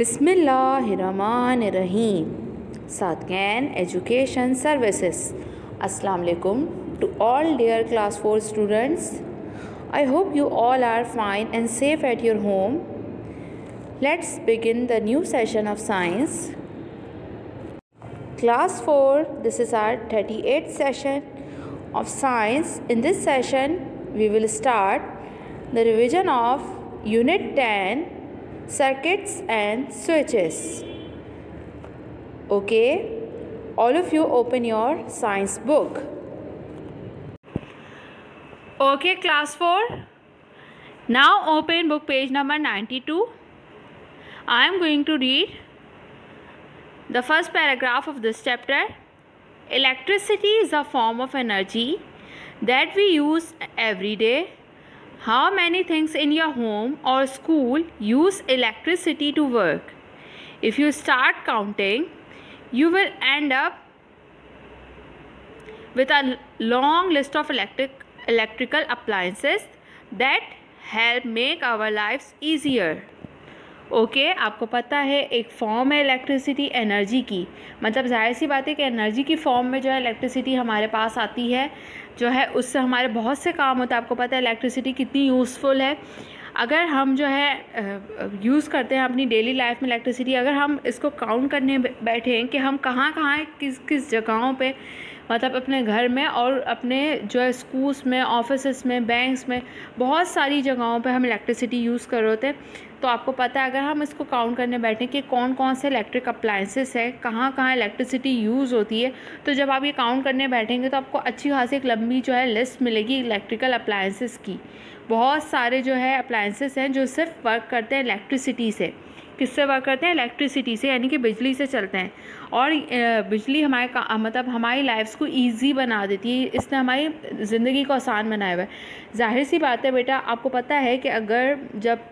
Bismillahirrahmanirrahim. Sadkan Education Services. Assalamu alaikum to all dear class 4 students. I hope you all are fine and safe at your home. Let's begin the new session of science. Class 4, this is our 38th session of science. In this session, we will start the revision of Unit 10 circuits and switches. Okay, all of you open your science book. Okay, class 4. Now open book page number 92. I am going to read the first paragraph of this chapter. Electricity is a form of energy that we use every day how many things in your home or school use electricity to work? If you start counting, you will end up with a long list of electric electrical appliances that help make our lives easier. Okay okay, आपको पता है एक form है electricity energy की। मतलब ज़ाहिर सी बात है कि एनर्जी की फॉर्म में जो है इलेक्ट्रिसिटी हमारे पास आती है जो है उससे हमारे बहुत से काम होते हैं। आपको पता है इलेक्ट्रिसिटी कितनी यूज़फुल है। अगर हम जो है यूज़ करते हैं अपनी डेली लाइफ में इलेक्ट्रिसिटी अगर हम इसको काउंट करने बैठे कि हम कहाँ कहाँ किस किस जगहों पे मतलब अपने घर में और अपने जो है स्कूल्स में ऑफ़िस में बैंक्स में बहुत सारी जगहों पे हम इलेक्ट्रिसिटी यूज़ कर रहे होते हैं। तो आपको पता है, अगर हम इसको काउंट करने बैठें कि कौन कौन से इलेक्ट्रिक अप्लाइंसेस है कहाँ कहाँ इलेक्ट्रिसिटी यूज़ होती है तो जब आप ये काउंट करने बैठेंगे तो आपको अच्छी खासी एक लंबी जो है लिस्ट मिलेगी इलेक्ट्रिकल अप्लाइंसेस की। बहुत सारे जो है अप्लाइंसेस हैं जो सिर्फ़ वर्क करते हैं इलेक्ट्रिसिटी से। किससे वर्क करते हैं? इलेक्ट्रिसिटी से, यानी कि बिजली से चलते हैं। और बिजली हमारे का मतलब हमारी लाइफ्स को इजी बना देती है। इसने हमारी ज़िंदगी को आसान बनाया हुआ है। ज़ाहिर सी बात है बेटा, आपको पता है कि अगर जब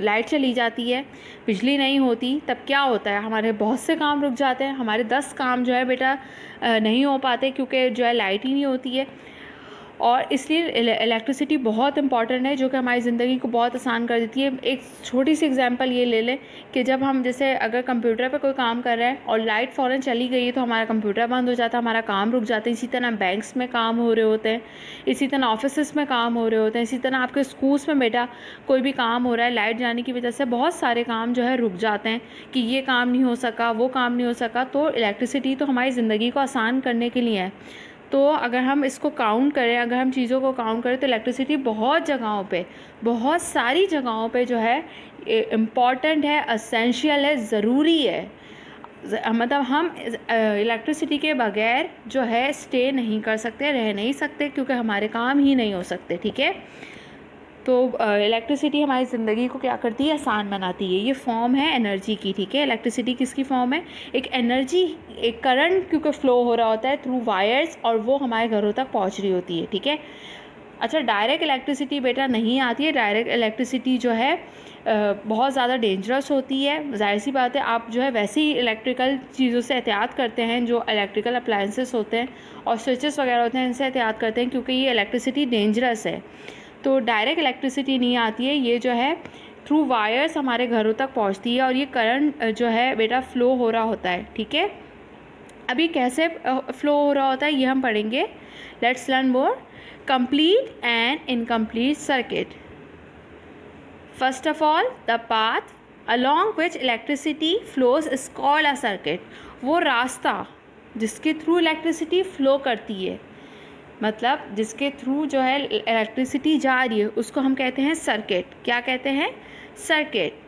लाइट चली जाती है, बिजली नहीं होती, तब क्या होता है? हमारे बहुत से काम रुक जाते हैं। हमारे दस काम जो है बेटा नहीं हो पाते क्योंकि जो है लाइट ही नहीं होती है। और इसलिए इलेक्ट्रिसिटी बहुत इंपॉर्टेंट है, जो कि हमारी ज़िंदगी को बहुत आसान कर देती है। एक छोटी सी एग्जांपल ये ले लें कि जब हम जैसे अगर कंप्यूटर पर कोई काम कर रहे हैं और लाइट फ़ौरन चली गई है तो हमारा कंप्यूटर बंद हो जाता है, हमारा काम रुक जाता है। इसी तरह बैंक्स में काम हो रहे होते हैं, इसी तरह ऑफ़िस में काम हो रहे होते हैं, इसी तरह आपके स्कूल्स में बेटा कोई भी काम हो रहा है लाइट जाने की वजह से बहुत सारे काम जो है रुक जाते हैं कि ये काम नहीं हो सका, वो काम नहीं हो सका। तो इलेक्ट्रिसिटी तो हमारी ज़िंदगी को आसान करने के लिए है। तो अगर हम इसको काउंट करें, अगर हम चीज़ों को काउंट करें तो इलेक्ट्रिसिटी बहुत जगहों पे, बहुत सारी जगहों पे जो है इंपॉर्टेंट है असेंशियल है, ज़रूरी है। मतलब हम इलेक्ट्रिसिटी के बगैर जो है स्टे नहीं कर सकते, रह नहीं सकते, क्योंकि हमारे काम ही नहीं हो सकते, ठीक है? तो इलेक्ट्रिसिटी हमारी ज़िंदगी को क्या करती है? आसान बनाती है। ये फॉर्म है एनर्जी की, ठीक है? इलेक्ट्रिसिटी किसकी फॉर्म है? एक एनर्जी एक करंट क्योंकि फ़्लो हो रहा होता है थ्रू वायर्स और वो हमारे घरों तक पहुँच रही होती है, ठीक है? अच्छा डायरेक्ट इलेक्ट्रिसिटी बेटा नहीं आती है। डायरेक्ट इलेक्ट्रिसिटी जो है बहुत ज़्यादा डेंजरस होती है। ज़ाहिर सी बात है, आप जो है वैसे ही इलेक्ट्रिकल चीज़ों से एहतियात करते हैं, जो इलेक्ट्रिकल अप्लाइंसेस होते हैं और स्विचेस वगैरह होते हैं, इनसे एहतियात करते हैं क्योंकि ये इलेक्ट्रिसिटी डेंजरस है। तो डायरेक्ट इलेक्ट्रिसिटी नहीं आती है, ये जो है थ्रू वायर्स हमारे घरों तक पहुँचती है और ये करंट जो है बेटा फ़्लो हो रहा होता है, ठीक है? अभी कैसे फ़्लो हो रहा होता है, ये हम पढ़ेंगे। Let's learn more complete and incomplete circuit first of all the path along which electricity flows is called a circuit वो रास्ता जिसके थ्रू इलेक्ट्रिसिटी फ़्लो करती है। मतलब जिसके थ्रू जो है इलेक्ट्रिसिटी जा रही है, उसको हम कहते हैं सर्किट क्या कहते हैं? Circuit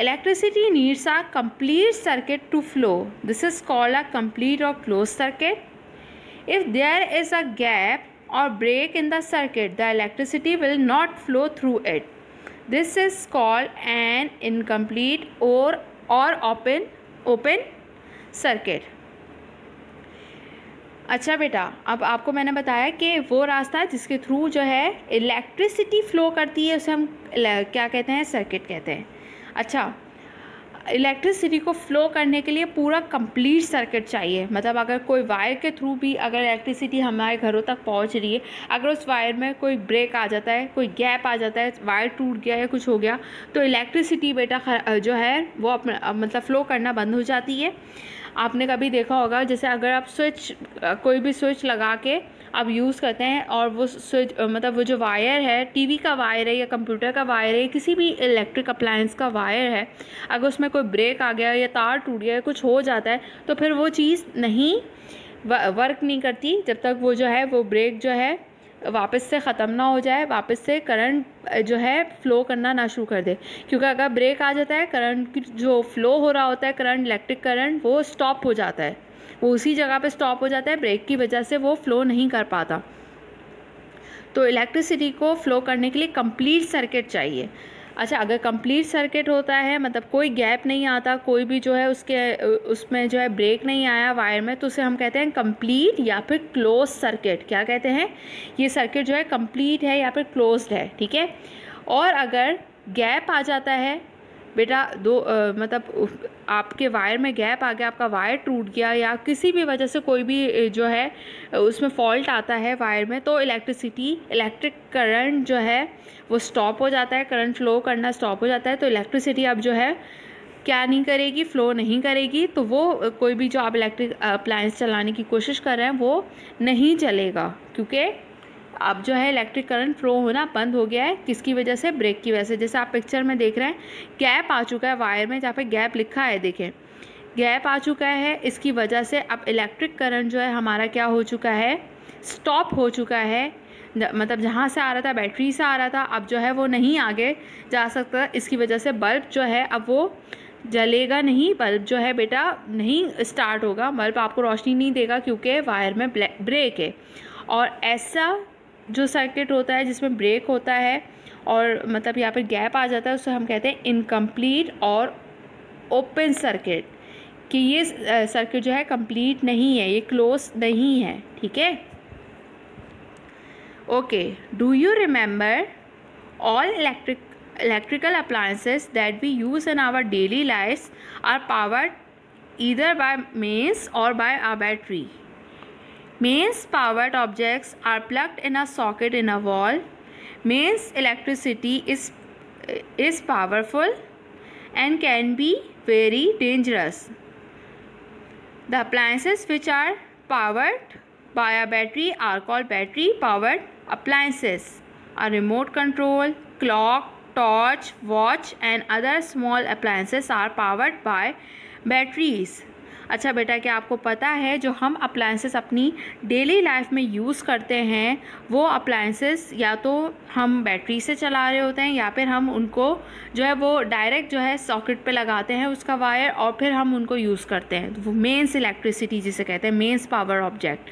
electricity needs a complete circuit to flow this is called a complete और close circuit if there is a gap और break in the circuit the electricity will not flow through it this is called an incomplete और open open circuit अच्छा बेटा, अब आपको मैंने बताया कि वो रास्ता जिसके थ्रू जो है इलेक्ट्रिसिटी फ़्लो करती है, उसे हम क्या कहते हैं सर्किट कहते हैं। अच्छा इलेक्ट्रिसिटी को फ्लो करने के लिए पूरा कंप्लीट सर्किट चाहिए। मतलब अगर कोई वायर के थ्रू भी अगर इलेक्ट्रिसिटी हमारे घरों तक पहुँच रही है, अगर उस वायर में कोई ब्रेक आ जाता है, कोई गैप आ जाता है, वायर टूट गया या कुछ हो गया तो इलेक्ट्रिसिटी बेटा जो है, वो अपना मतलब फ़्लो करना बंद हो जाती है। आपने कभी देखा होगा, जैसे अगर आप स्विच कोई भी स्विच लगा के आप यूज़ करते हैं और वो स्विच मतलब वो जो वायर है टीवी का वायर है या कंप्यूटर का वायर है किसी भी इलेक्ट्रिक अप्लायंस का वायर है, अगर उसमें कोई ब्रेक आ गया या तार टूट गया कुछ हो जाता है तो फिर वो चीज़ नहीं वर्क नहीं करती जब तक वो जो है, वो ब्रेक जो है वापस से ख़त्म ना हो जाए, वापस से करंट जो है फ़्लो करना ना शुरू कर दे। क्योंकि अगर ब्रेक आ जाता है करंट की जो फ़्लो हो रहा होता है करंट इलेक्ट्रिक करंट वो स्टॉप हो जाता है। वो उसी जगह पे स्टॉप हो जाता है ब्रेक की वजह से वो फ़्लो नहीं कर पाता। तो इलेक्ट्रिसिटी को फ़्लो करने के लिए कंप्लीट सर्किट चाहिए। अच्छा अगर कंप्लीट सर्किट होता है मतलब कोई गैप नहीं आता, कोई भी जो है उसके, उसमें जो है ब्रेक नहीं आया वायर में तो उसे हम कहते हैं कंप्लीट या फिर क्लोज सर्किट क्या कहते हैं? ये सर्किट जो है कंप्लीट है या फिर क्लोज है, ठीक है? और अगर गैप आ जाता है बेटा दो आ, मतलब आपके वायर में गैप आ गया आपका वायर टूट गया या किसी भी वजह से कोई भी जो है उसमें फॉल्ट आता है वायर में तो इलेक्ट्रिसिटी इलेक्ट्रिक करंट जो है वो स्टॉप हो जाता है करंट फ्लो करना स्टॉप हो जाता है तो इलेक्ट्रिसिटी अब जो है क्या नहीं करेगी फ़्लो नहीं करेगी तो वो कोई भी जो आप इलेक्ट्रिक अप्लायंस चलाने की कोशिश कर रहे हैं वो नहीं चलेगा क्योंकि अब जो है इलेक्ट्रिक करंट फ्लो होना बंद हो गया है। किसकी वजह से? ब्रेक की वजह से। जैसे आप पिक्चर में देख रहे हैं गैप आ चुका है वायर में, जहाँ पे गैप लिखा है, देखें। गैप आ चुका है, इसकी वजह से अब इलेक्ट्रिक करंट जो है, हमारा क्या हो चुका है? स्टॉप हो चुका है। मतलब जहाँ से आ रहा था बैटरी से आ रहा था, अब जो है वो नहीं आगे जा सकता। इसकी वजह से बल्ब जो है, अब वो जलेगा नहीं। बल्ब जो है बेटा, नहीं स्टार्ट होगा। बल्ब आपको रोशनी नहीं देगा क्योंकि वायर में ब्रेक है। और ऐसा जो सर्किट होता है, जिसमें ब्रेक होता है और मतलब यहाँ पर गैप आ जाता है उसे हम कहते हैं इनकम्प्लीट और ओपन सर्किट कि ये सर्किट जो है कंप्लीट नहीं है, ये क्लोज नहीं है, ठीक है? Okay do you remember all electric electrical appliances that we use in our daily lives are powered either by mains or by a battery? Mains powered objects are plugged in a socket in a wall. Mains electricity is, is powerful and can be very dangerous. The appliances which are powered by a battery are called battery powered appliances. A remote control, clock, torch, watch and other small appliances are powered by batteries. अच्छा बेटा, क्या आपको पता है जो हम appliances अपनी daily life में यूज़ करते हैं, वो अप्लाइंसेस या तो हम बैटरी से चला रहे होते हैं या फिर हम उनको जो है वो डायरेक्ट जो है सॉकेट पे लगाते हैं उसका वायर और फिर हम उनको यूज़ करते हैं। तो वो मेन्स इलेक्ट्रिसिटी जिसे कहते हैं मेन्स पावर ऑब्जेक्ट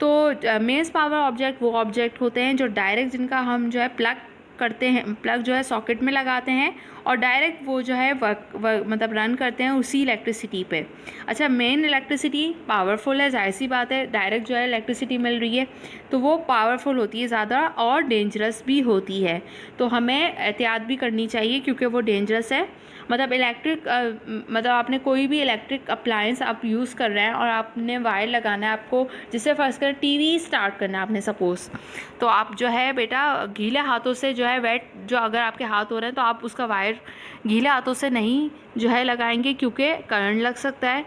तो मेन्स पावर ऑब्जेक्ट वो ऑब्जेक्ट होते हैं जो डायरेक्ट जिनका हम जो है प्लग करते हैं प्लग जो है सॉकेट में लगाते हैं और डायरेक्ट वो जो है वर्क, वर्क मतलब रन करते हैं उसी इलेक्ट्रिसिटी पे। अच्छा मेन इलेक्ट्रिसिटी पावरफुल है ज़ाहिर सी बात है डायरेक्ट जो है इलेक्ट्रिसिटी मिल रही है तो वो पावरफुल होती है ज़्यादा और डेंजरस भी होती है। तो हमें एहतियात भी करनी चाहिए क्योंकि वो डेंजरस है। मतलब इलेक्ट्रिक मतलब आपने कोई भी इलेक्ट्रिक अप्लायंस आप यूज़ कर रहे हैं और आपने वायर लगाना है आपको जिससे फ़र्स्ट कर टीवी स्टार्ट करना है आपने सपोज़ तो आप जो है बेटा गीले हाथों से जो है वेट जो अगर आपके हाथ हो रहे हैं तो आप उसका वायर गीले हाथों से नहीं जो है लगाएँगे क्योंकि करंट लग सकता है।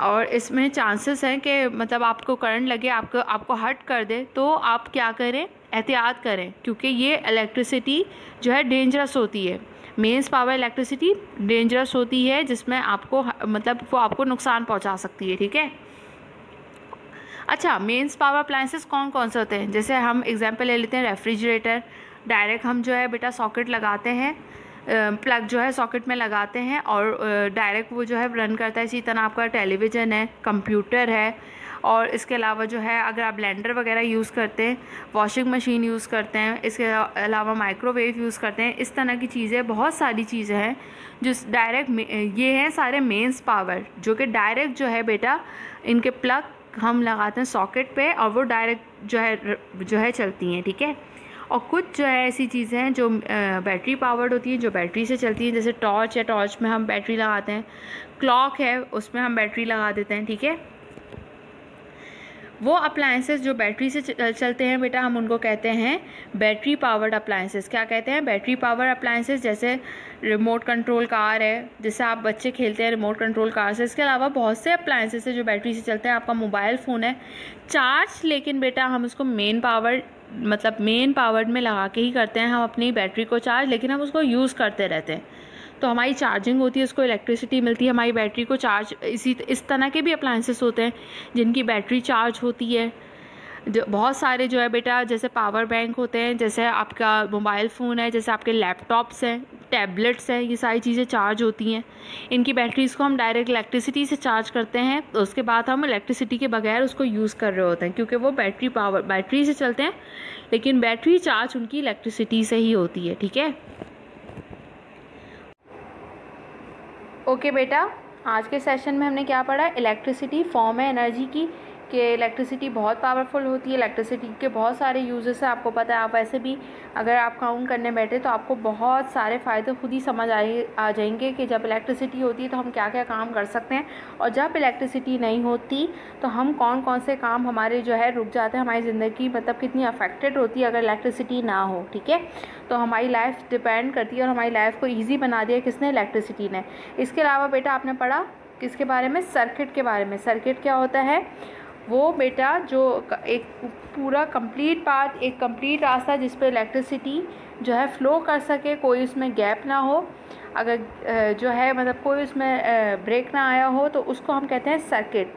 और इसमें चांसेस हैं कि मतलब आपको करंट लगे, आपको आपको हट कर दे। तो आप क्या करें? एहतियात करें, क्योंकि ये इलेक्ट्रिसिटी जो है डेंजरस होती है। मेंस पावर इलेक्ट्रिसिटी डेंजरस होती है, जिसमें आपको मतलब वो आपको नुकसान पहुँचा सकती है, ठीक है? अच्छा मेंस पावर अप्लाइंसेस कौन कौन से होते हैं? जैसे हम एग्जांपल ले लेते हैं रेफ्रिजरेटर डायरेक्ट हम जो है बेटा सॉकेट लगाते हैं। प्लग जो है सॉकेट में लगाते हैं और डायरेक्ट वो जो है रन करता है। इसी तरह आपका टेलीविज़न है कंप्यूटर है और इसके अलावा जो है अगर आप ब्लेंडर वगैरह यूज़ करते हैं वॉशिंग मशीन यूज़ करते हैं, इसके अलावा माइक्रोवेव यूज़ करते हैं, इस तरह की चीज़ें, बहुत सारी चीज़ें हैं जो डायरेक्ट ये हैं सारे मेंस पावर जो कि डायरेक्ट जो है बेटा इनके प्लग हम लगाते हैं सॉकेट पे और वो डायरेक्ट जो है जो है चलती हैं, ठीक है? और कुछ जो है ऐसी चीज़ें हैं जो बैटरी पावर्ड होती हैं, जो बैटरी से चलती हैं। जैसे टॉर्च है टॉर्च में हम बैटरी लगाते हैं। क्लॉक है, उसमें हम बैटरी लगा देते हैं, ठीक है? वो अप्लाइंसेस जो बैटरी से चलते हैं बेटा, हम उनको कहते हैं बैटरी पावर्ड अप्लाइंसेस क्या कहते हैं? बैटरी पावर अप्लाइंसेस जैसे रिमोट कंट्रोल कार है जैसे आप बच्चे खेलते हैं रिमोट कंट्रोल कार से। इसके अलावा बहुत से अप्लाइंसेस है जो बैटरी से चलते हैं। आपका मोबाइल फ़ोन है। चार्ज लेकिन बेटा, हम उसको मेन पावर मतलब मेन पावर में लगा के ही करते हैं हम अपनी बैटरी को चार्ज लेकिन हम उसको यूज़ करते रहते हैं। तो हमारी चार्जिंग होती है, उसको इलेक्ट्रिसिटी मिलती है, हमारी बैटरी को चार्ज इसी, इस तरह के भी अप्लाइंसेस होते हैं जिनकी बैटरी चार्ज होती है। जो बहुत सारे जो है बेटा, जैसे पावर बैंक होते हैं, जैसे आपका मोबाइल फ़ोन है, जैसे आपके लैपटॉप्स हैं टैबलेट्स हैं, ये सारी चीज़ें चार्ज होती हैं। इनकी बैटरीज़ को हम डायरेक्ट इलेक्ट्रिसिटी से चार्ज करते हैं तो उसके बाद हम इलेक्ट्रिसिटी के बगैर उसको यूज़ कर रहे होते हैं, क्योंकि वो बैटरी पावर बैटरी से चलते हैं, लेकिन बैटरी चार्ज उनकी इलेक्ट्रिसिटी से ही होती है, ठीक है? ओके बेटा, आज के सेशन में हमने क्या पढ़ा? इलेक्ट्रिसिटी फॉर्म है एनर्जी की। कि इलेक्ट्रिसिटी बहुत पावरफुल होती है इलेक्ट्रिसिटी के बहुत सारे यूजेस हैं, आपको पता है, आप वैसे भी अगर आप काउंट करने बैठे तो आपको बहुत सारे फ़ायदे खुद ही समझ आए आ जाएँगे कि जब इलेक्ट्रिसिटी होती है तो हम क्या क्या काम कर सकते हैं और जब इलेक्ट्रिसिटी नहीं होती तो हम कौन कौन से काम हमारे जो है रुक जाते हैं, हमारी ज़िंदगी मतलब कितनी अफेक्टेड होती है अगर इलेक्ट्रिसिटी ना हो, ठीक है? तो हमारी लाइफ डिपेंड करती है और हमारी लाइफ को ईजी बना दिया किसने? इलेक्ट्रिसिटी ने। इसके अलावा बेटा आपने पढ़ा किसके बारे में? सर्किट के बारे में। सर्किट क्या होता है? वो बेटा जो एक पूरा कंप्लीट पार्ट एक कंप्लीट रास्ता जिस पर इलेक्ट्रिसिटी जो है फ़्लो कर सके, कोई उसमें गैप ना हो। अगर जो है मतलब कोई उसमें ब्रेक ना आया हो तो उसको हम कहते हैं सर्किट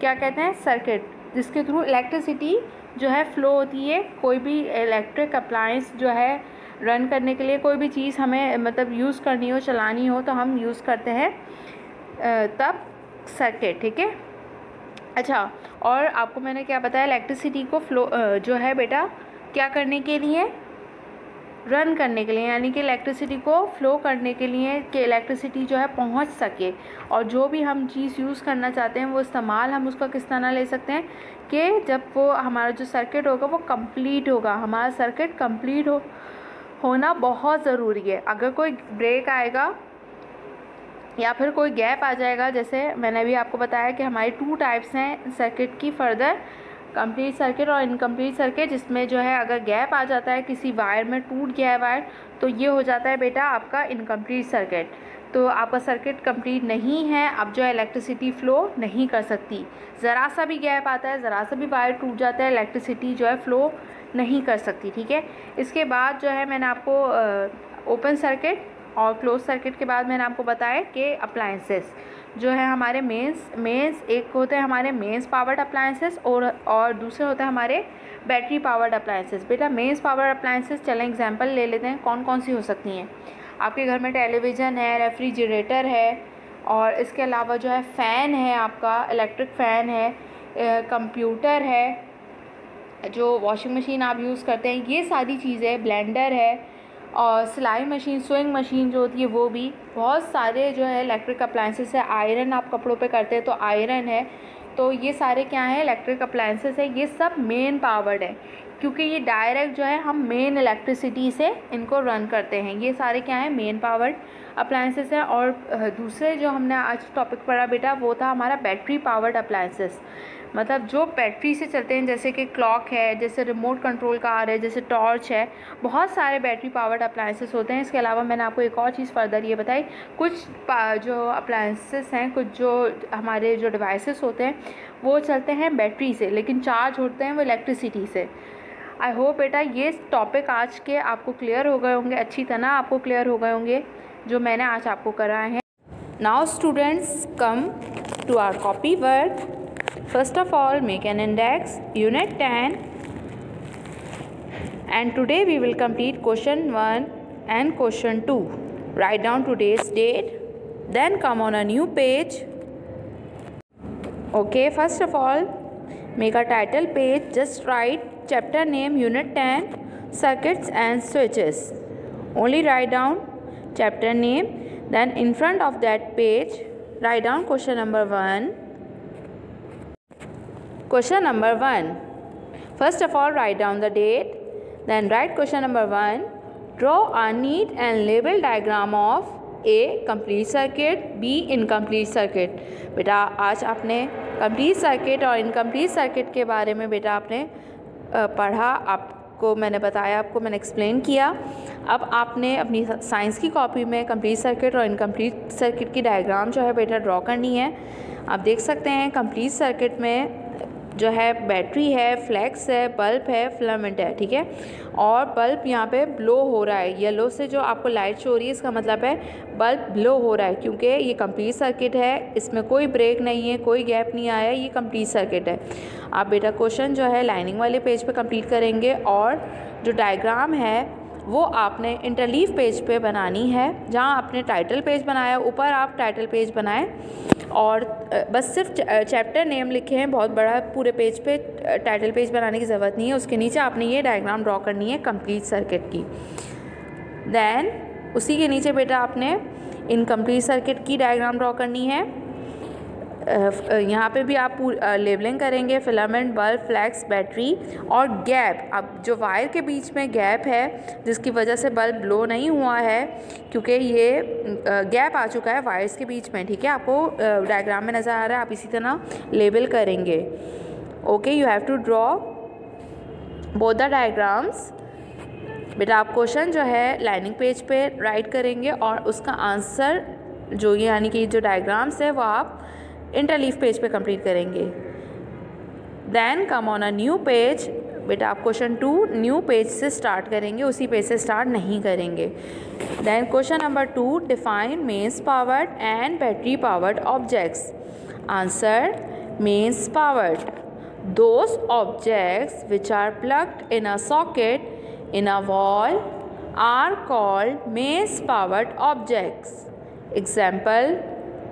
क्या कहते हैं? सर्किट जिसके थ्रू इलेक्ट्रिसिटी जो है फ़्लो होती है, कोई भी इलेक्ट्रिक अप्लाइंस जो है रन करने के लिए, कोई भी चीज़ हमें मतलब यूज़ करनी हो, चलानी हो तो हम यूज़ करते हैं तब सर्किट ठीक है? अच्छा और आपको मैंने क्या बताया इलेक्ट्रिसिटी को फ्लो जो है बेटा, क्या करने के लिए? रन करने के लिए, यानी कि इलेक्ट्रिसिटी को फ्लो करने के लिए कि इलेक्ट्रिसिटी जो है पहुँच सके। और जो भी हम चीज़ यूज़ करना चाहते हैं, वो इस्तेमाल हम उसका किस तरह ले सकते हैं कि जब वो हमारा जो सर्किट होगा, वो कंप्लीट होगा। हमारा सर्किट कंप्लीट हो, होना बहुत ज़रूरी है। अगर कोई ब्रेक आएगा या फिर कोई गैप आ जाएगा, जैसे मैंने अभी आपको बताया कि हमारी टू टाइप्स हैं सर्किट की फर्दर कंप्लीट सर्किट और इनकम्प्लीट सर्किट जिसमें जो है अगर गैप आ जाता है, किसी वायर में टूट गया है वायर तो ये हो जाता है बेटा आपका इनकम्प्लीट सर्किट तो आपका सर्किट कंप्लीट नहीं है, अब जो है इलेक्ट्रिसिटी फ़्लो नहीं कर सकती. ज़रा सा भी गैप आता है, ज़रा सा भी वायर टूट जाता है इलेक्ट्रिसिटी जो है फ़्लो नहीं कर सकती, ठीक है? इसके बाद जो है मैंने आपको ओपन सर्किट और क्लोज सर्किट के बाद मैंने आपको बताया कि अप्लाइंसेस जो है हमारे मेंस मेंस एक होते हैं हमारे मेंस पावर्ड अप्लाइंसेस और और दूसरे होते हैं हमारे बैटरी पावर्ड अप्लाइंसेस बेटा मेंस पावर्ड अप्लाइंसेस चलें एग्जांपल ले लेते हैं कौन कौन सी हो सकती हैं? आपके घर में टेलीविज़न है रेफ्रिजरेटर है और इसके अलावा जो है फ़ैन है आपका इलेक्ट्रिक फ़ैन है कंप्यूटर है, जो वॉशिंग मशीन आप यूज़ करते हैं, ये सारी चीज़ें ब्लेंडर है और सिलाई मशीन स्विंग मशीन जो होती है वो भी। बहुत सारे जो है इलेक्ट्रिक अप्लाइंसेस है। आयरन आप कपड़ों पे करते हैं तो आयरन है। तो ये सारे क्या हैं? इलेक्ट्रिक अप्लाइंसेस है। ये सब मेन पावर्ड है। क्योंकि ये डायरेक्ट जो है हम मेन इलेक्ट्रिसिटी से इनको रन करते हैं। ये सारे क्या हैं? मेन पावर्ड अप्लाइंसेस हैं। और दूसरे जो हमने आज टॉपिक पढ़ा बेटा, वो था हमारा बैटरी पावर्ड अप्लाइंसेस मतलब जो बैटरी से चलते हैं, जैसे कि क्लॉक है, जैसे रिमोट कंट्रोल कार है, जैसे टॉर्च है, बहुत सारे बैटरी पावर्ड अप्लाइंसेस होते हैं। इसके अलावा मैंने आपको एक और चीज़ फर्दर ये बताई, कुछ जो अप्लाइंसेस हैं, कुछ जो हमारे जो डिवाइसेस होते हैं, वो चलते हैं बैटरी से, लेकिन चार्ज होते हैं वो इलेक्ट्रिसिटी से। आई होप बेटा ये टॉपिक आज के आपको क्लियर हो गए होंगे, अच्छी तरह आपको क्लियर हो गए होंगे, जो मैंने आज आपको कराए हैं। Now students come to our copy work First of all, make an index, unit 10. And today we will complete question 1 and question 2. Write down today's date. Then come on a new page. Okay, first of all, make a title page. Just write chapter name, unit 10, circuits and switches. Only write down chapter name. Then in front of that page, write down question number 1 Question number 1. First of all, write down the date. then write question number 1 draw a neat and label diagram of A complete circuit B incomplete circuit बेटा आज आपने complete circuit और incomplete circuit के बारे में बेटा आपने पढ़ा आपको मैंने बताया आपको मैंने एक्सप्लेन किया अब आपने अपनी साइंस की कॉपी में कंप्लीट सर्किट और इनकम्प्लीट सर्किट की डायग्राम जो है बेटा ड्रॉ करनी है आप देख सकते हैं कंप्लीट सर्किट में जो है, बैटरी है, फ्लैक्स है, बल्ब है, फिलामेंट है, ठीक है? और बल्ब यहाँ पे ब्लो हो रहा है। येलो से जो आपको लाइट शो हो रही है, इसका मतलब है बल्ब ब्लो हो रहा है, क्योंकि ये कंप्लीट सर्किट है। इसमें कोई ब्रेक नहीं है, कोई गैप नहीं आया, ये कंप्लीट सर्किट है। आप बेटा क्वेश्चन जो है लाइनिंग वाले पेज पे कंप्लीट करेंगे और जो डायग्राम है, वो आपने इंटरलीव पेज पे बनानी है, जहाँ आपने टाइटल पेज बनाया, ऊपर आप टाइटल पेज बनाएँ। और बस सिर्फ़ चैप्टर नेम लिखे हैं, बहुत बड़ा पूरे पेज पे टाइटल पेज बनाने की ज़रूरत नहीं है, उसके नीचे आपने ये डायग्राम ड्रॉ करनी है कंप्लीट सर्किट की। देन उसी के नीचे बेटा आपने इनकम्प्लीट सर्किट की डायग्राम ड्रॉ करनी है। यहाँ पे भी आप लेबलिंग करेंगे, फिलामेंट, बल्ब, फ्लैक्स, बैटरी और गैप। अब जो वायर के बीच में गैप है, जिसकी वजह से बल्ब ब्लो नहीं हुआ है, क्योंकि ये गैप आ चुका है वायर्स के बीच में, ठीक है? आपको डायग्राम में नज़र आ रहा है, आप इसी तरह लेबल करेंगे। Okay, you have to draw both the diagrams. बेटा, आप क्वेश्चन जो है लाइनिंग पेज पे राइट करेंगे और उसका आंसर जो यानी कि जो डायग्राम्स है, वो आप इंटरलीफ पेज पे कंप्लीट करेंगे. Then come on a new page बेटा आप क्वेश्चन टू न्यू पेज से स्टार्ट करेंगे, उसी पेज से स्टार्ट नहीं करेंगे. Then question number two define mains powered and battery powered objects answer mains powered those objects which are plugged in a socket in a wall are called mains powered objects example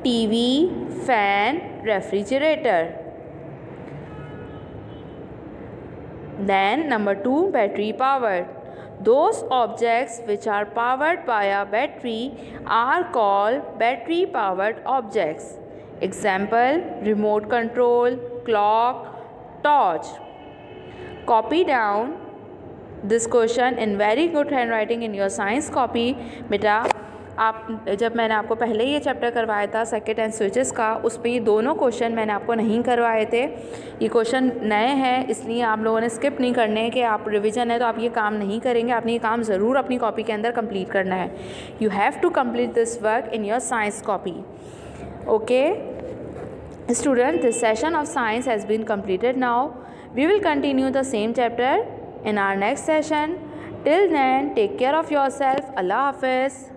TV, fan, refrigerator. Then number 2 battery powered. Those objects which are powered by a battery are called battery powered objects. Example remote control, clock, torch. Copy down this question in very good handwriting in your science copy. Beta आप, जब मैंने आपको पहले ये chapter करवाया था second and switches का, उस पर ये दोनों क्वेश्चन मैंने आपको नहीं करवाए थे। ये क्वेश्चन नए हैं, इसलिए आप लोगों ने स्किप नहीं करने कि आप रिविज़न है तो आप ये काम नहीं करेंगे। आपने ये काम ज़रूर अपनी कॉपी के अंदर कंप्लीट करना है। You have to complete this work in your science copy okay student this session of science has been completed now we will continue the same chapter in our next session till then take care of your self Allah हाफिज़